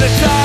the time